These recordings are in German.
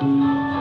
Yeah.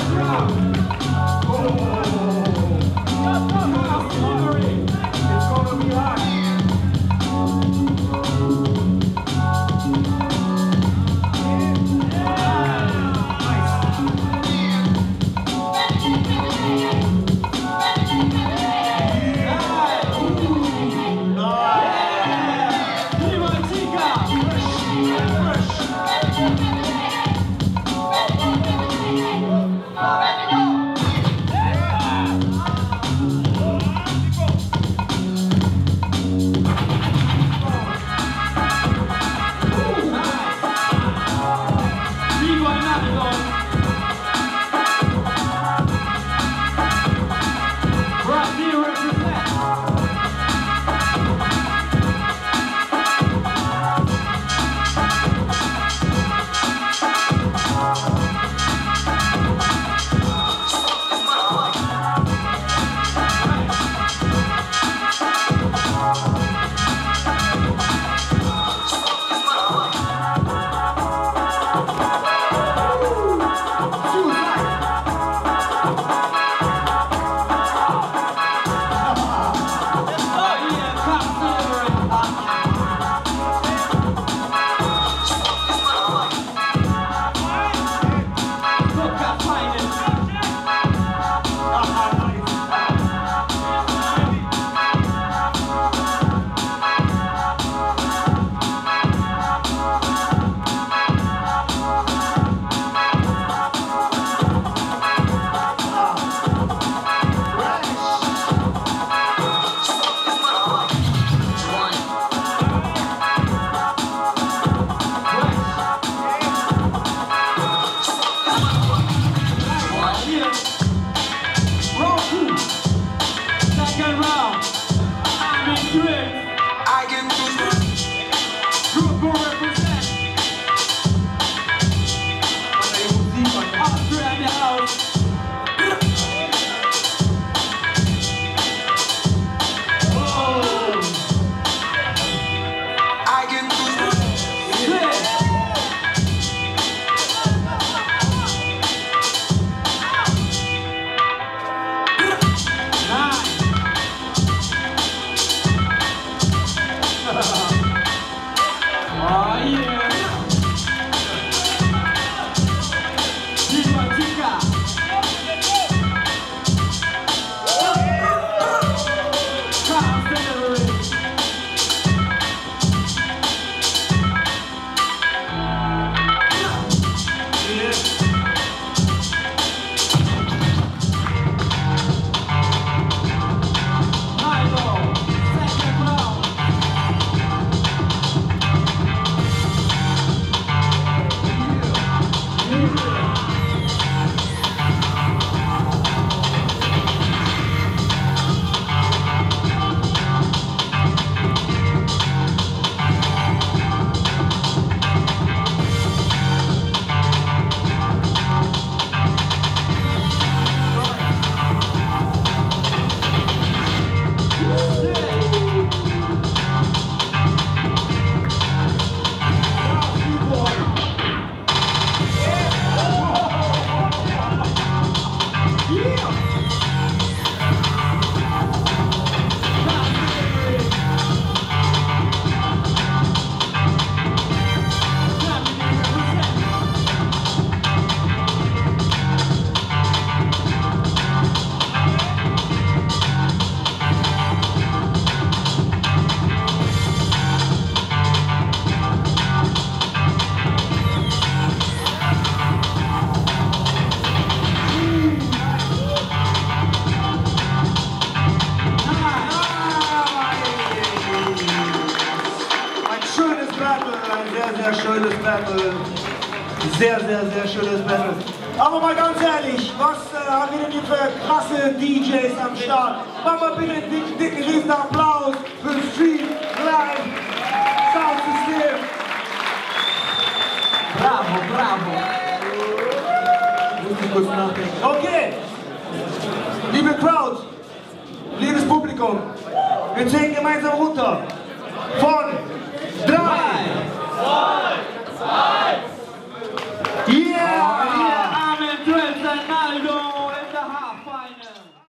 Ashram. Battle. Sehr, sehr, sehr schönes Battle. Aber mal ganz ehrlich, was äh, haben wir denn hier für krasse DJs am Start? Mach mal bitte einen dicken, dicken riesen Applaus für Stream Live Sound System. Bravo, bravo. Muss ich kurz nachdenken. Okay, liebe Crowd, liebes Publikum, wir zählen gemeinsam runter. Von drei, Drei, Amen.